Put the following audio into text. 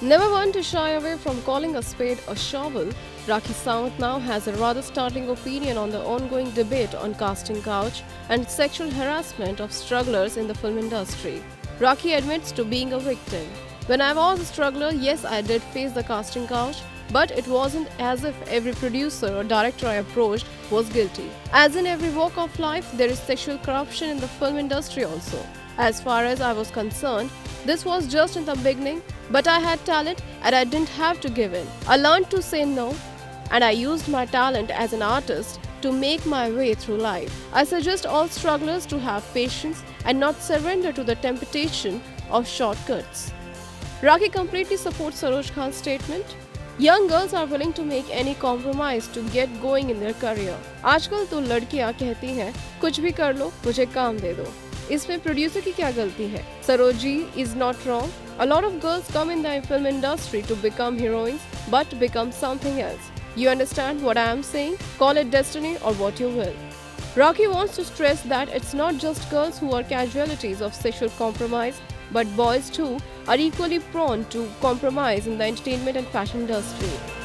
Never one to shy away from calling a spade a shovel, Rakhi Sawant now has a rather startling opinion on the ongoing debate on casting couch and sexual harassment of strugglers in the film industry. Rakhi admits to being a victim. When I was a struggler, yes, I did face the casting couch, but it wasn't as if every producer or director I approached was guilty. As in every walk of life, there is sexual corruption in the film industry also. As far as I was concerned, this was just in the beginning, but I had talent and I didn't have to give in. I learned to say no and I used my talent as an artist to make my way through life. I suggest all strugglers to have patience and not surrender to the temptation of shortcuts. Rakhi completely supports Saroj Khan's statement. Young girls are willing to make any compromise to get going in their career. आजकल तो लड़कियां कहती हैं कुछ भी कर लो मुझे काम दे दो। इसमें प्रोड्यूसर की क्या गलती है? Saroji is not wrong a lot of girls come in the film industry to become heroines but become something else you understand what I am saying call it destiny और what Rakhi wants to stress that it's not just girls who are casualties of sexual compromise but boys too are equally prone to compromise in the entertainment and fashion industry.